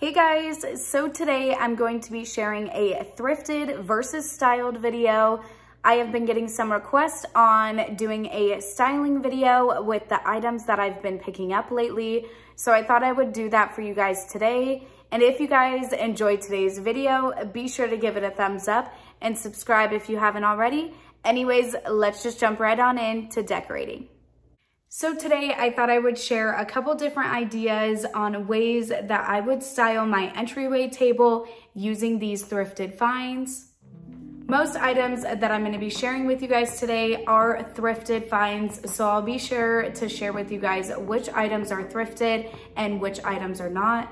Hey guys, so today I'm going to be sharing a thrifted versus styled video. I have been getting some requests on doing a styling video with the items that I've been picking up lately. So I thought I would do that for you guys today. And if you guys enjoyed today's video, be sure to give it a thumbs up and subscribe if you haven't already. Anyways, let's just jump right on in to decorating. So today I thought I would share a couple different ideas on ways that I would style my entryway table using these thrifted finds. Most items that I'm gonna be sharing with you guys today are thrifted finds, so I'll be sure to share with you guys which items are thrifted and which items are not.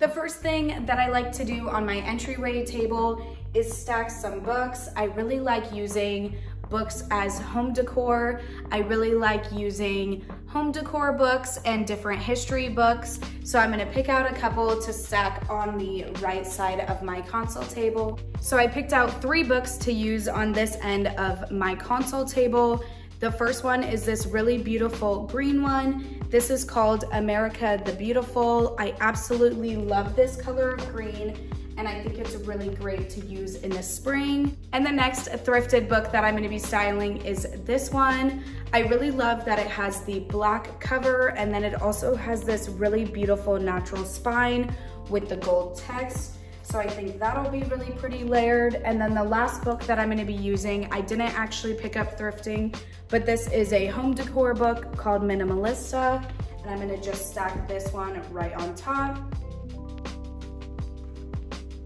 The first thing that I like to do on my entryway table is stack some books. I really like using books as home decor. I really like using home decor books and different history books. So I'm gonna pick out a couple to stack on the right side of my console table. So I picked out three books to use on this end of my console table. The first one is this really beautiful green one. This is called America the Beautiful. I absolutely love this color of green and I think it's really great to use in the spring. And the next thrifted book that I'm gonna be styling is this one. I really love that it has the black cover and then it also has this really beautiful natural spine with the gold text. So I think that'll be really pretty layered. And then the last book that I'm gonna be using, I didn't actually pick up thrifting, but this is a home decor book called Minimalista. And I'm gonna just stack this one right on top.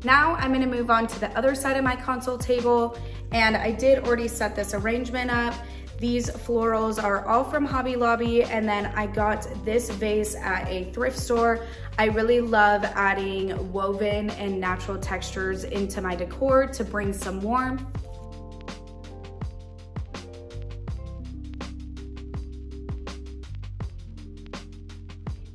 Now I'm gonna move on to the other side of my console table and I did already set this arrangement up. These florals are all from Hobby Lobby and then I got this vase at a thrift store. I really love adding woven and natural textures into my decor to bring some warmth.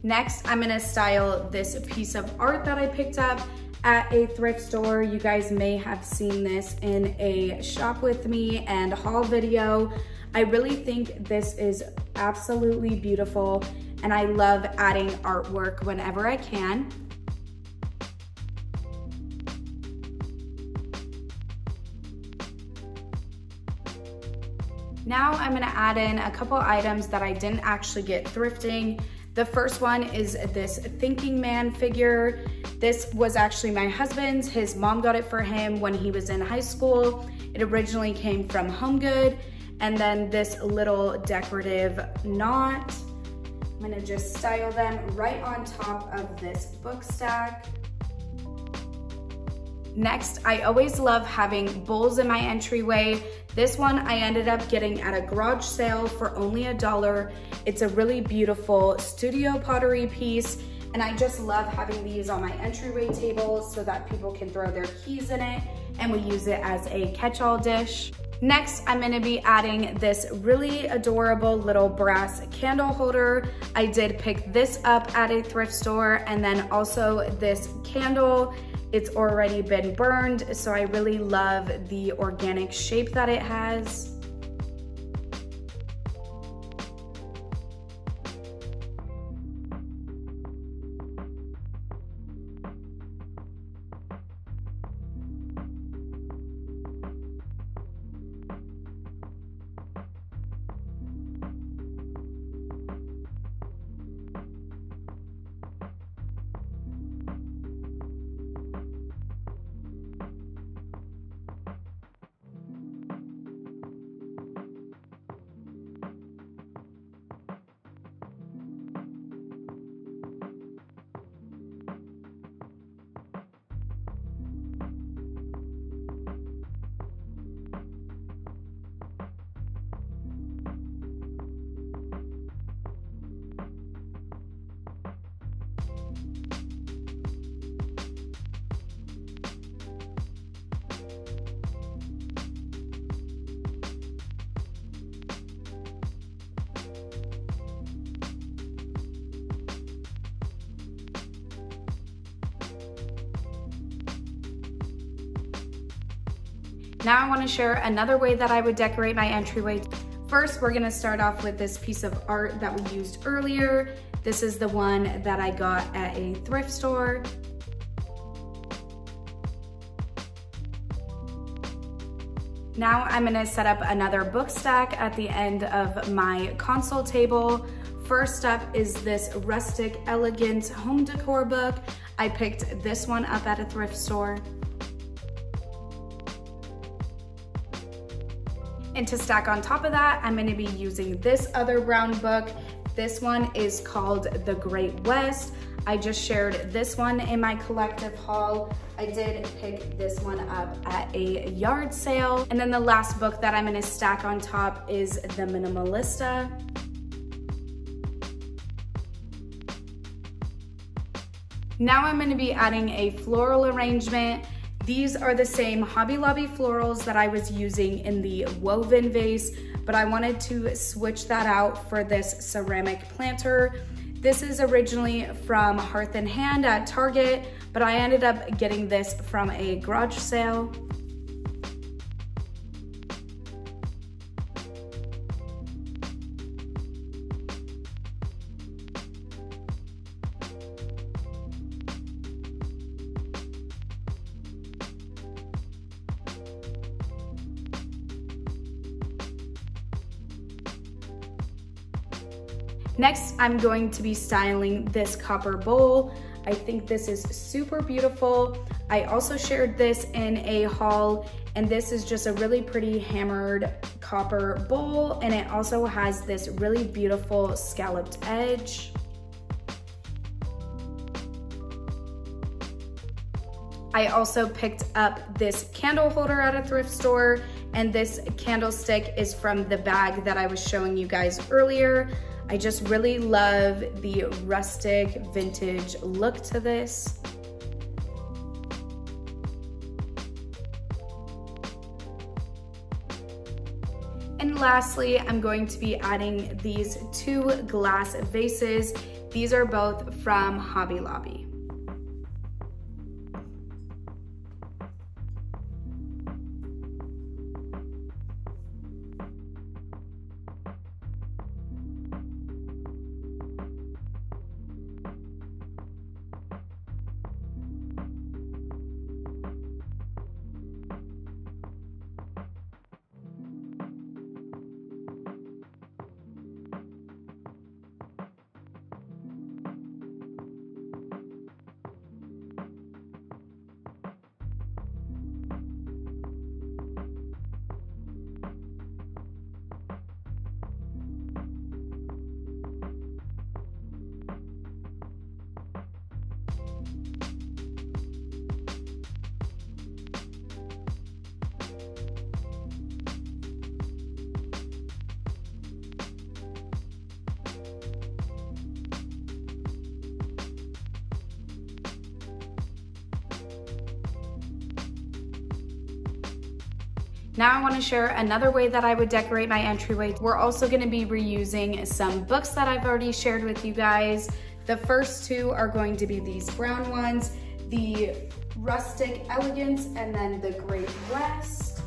Next, I'm gonna style this piece of art that I picked up at a thrift store. You guys may have seen this in a shop with me and haul video. I really think this is absolutely beautiful and I love adding artwork whenever I can. Now I'm gonna add in a couple items that I didn't actually get thrifting. The first one is this thinking man figure. This was actually my husband's. His mom got it for him when he was in high school. It originally came from Home Good. And then this little decorative knot. I'm gonna just style them right on top of this book stack. Next, I always love having bowls in my entryway. This one I ended up getting at a garage sale for only a dollar. It's a really beautiful studio pottery piece and I just love having these on my entryway table so that people can throw their keys in it and we use it as a catch-all dish. Next, I'm gonna be adding this really adorable little brass candle holder. I did pick this up at a thrift store and then also this candle it's already been burned, so I really love the organic shape that it has. Now I wanna share another way that I would decorate my entryway. First, we're gonna start off with this piece of art that we used earlier. This is the one that I got at a thrift store. Now I'm gonna set up another book stack at the end of my console table. First up is this rustic, elegant home decor book. I picked this one up at a thrift store. And to stack on top of that, I'm gonna be using this other brown book. This one is called The Great West. I just shared this one in my collective haul. I did pick this one up at a yard sale. And then the last book that I'm gonna stack on top is The Minimalista. Now I'm gonna be adding a floral arrangement. These are the same Hobby Lobby florals that I was using in the woven vase, but I wanted to switch that out for this ceramic planter. This is originally from Hearth and Hand at Target, but I ended up getting this from a garage sale. Next, I'm going to be styling this copper bowl. I think this is super beautiful. I also shared this in a haul and this is just a really pretty hammered copper bowl and it also has this really beautiful scalloped edge. I also picked up this candle holder at a thrift store and this candlestick is from the bag that I was showing you guys earlier. I just really love the rustic vintage look to this. And lastly, I'm going to be adding these two glass vases. These are both from Hobby Lobby. Now I wanna share another way that I would decorate my entryway. We're also gonna be reusing some books that I've already shared with you guys. The first two are going to be these brown ones, the Rustic Elegance and then the Great West.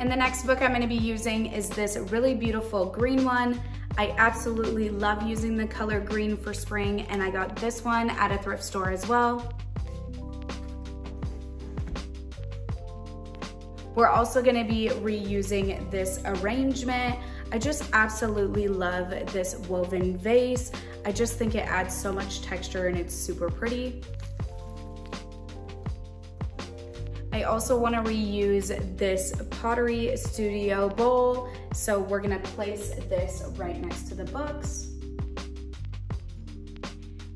And the next book I'm gonna be using is this really beautiful green one. I absolutely love using the color green for spring and I got this one at a thrift store as well. We're also gonna be reusing this arrangement. I just absolutely love this woven vase. I just think it adds so much texture and it's super pretty. I also wanna reuse this Pottery Studio bowl. So we're gonna place this right next to the books.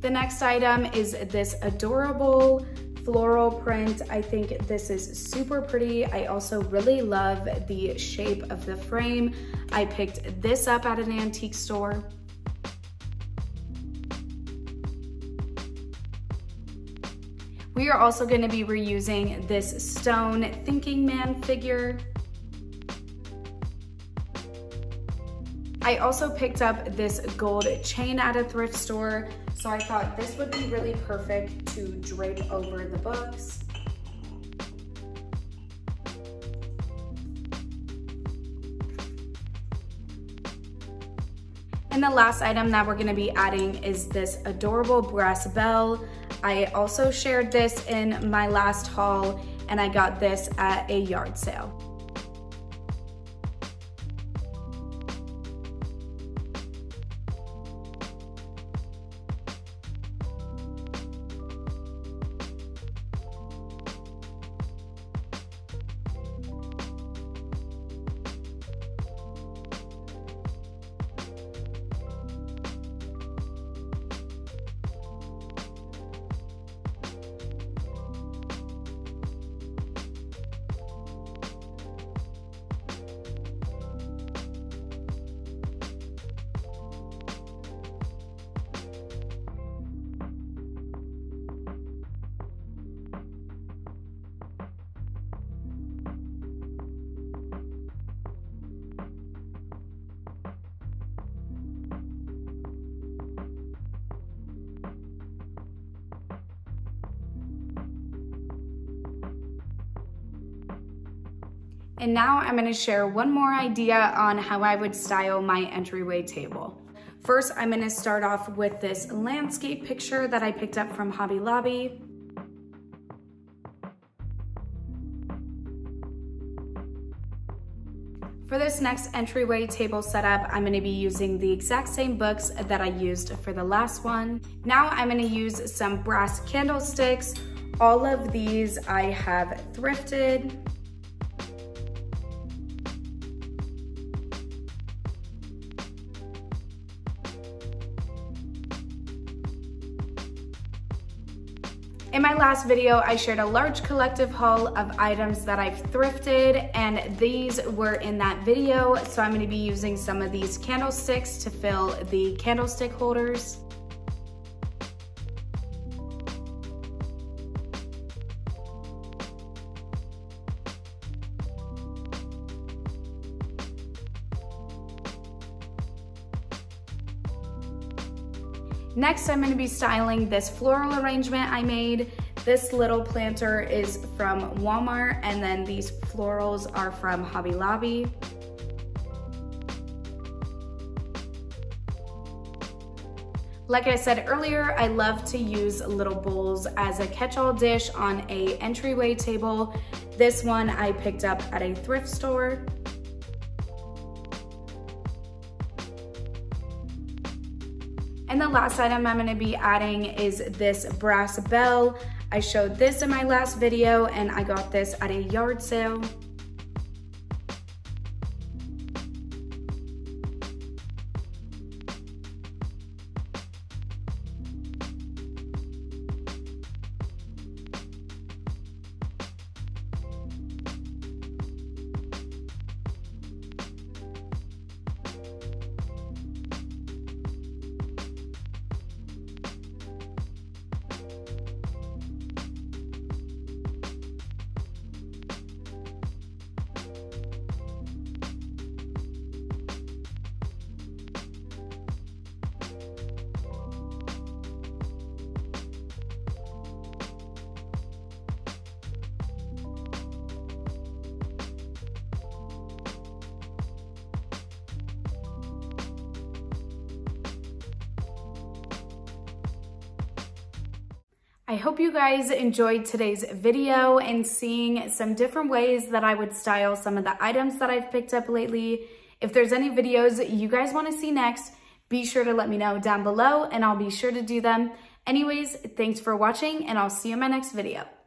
The next item is this adorable floral print. I think this is super pretty. I also really love the shape of the frame. I picked this up at an antique store. We are also gonna be reusing this stone thinking man figure. I also picked up this gold chain at a thrift store. So I thought this would be really perfect to drape over the books. And the last item that we're gonna be adding is this adorable brass bell. I also shared this in my last haul and I got this at a yard sale. And now I'm gonna share one more idea on how I would style my entryway table. First, I'm gonna start off with this landscape picture that I picked up from Hobby Lobby. For this next entryway table setup, I'm gonna be using the exact same books that I used for the last one. Now I'm gonna use some brass candlesticks. All of these I have thrifted. Last video, I shared a large collective haul of items that I've thrifted and these were in that video. So I'm gonna be using some of these candlesticks to fill the candlestick holders. Next, I'm gonna be styling this floral arrangement I made. This little planter is from Walmart, and then these florals are from Hobby Lobby. Like I said earlier, I love to use little bowls as a catch-all dish on a entryway table. This one I picked up at a thrift store. And the last item I'm gonna be adding is this brass bell. I showed this in my last video and I got this at a yard sale. I hope you guys enjoyed today's video and seeing some different ways that I would style some of the items that I've picked up lately. If there's any videos you guys wanna see next, be sure to let me know down below and I'll be sure to do them. Anyways, thanks for watching and I'll see you in my next video.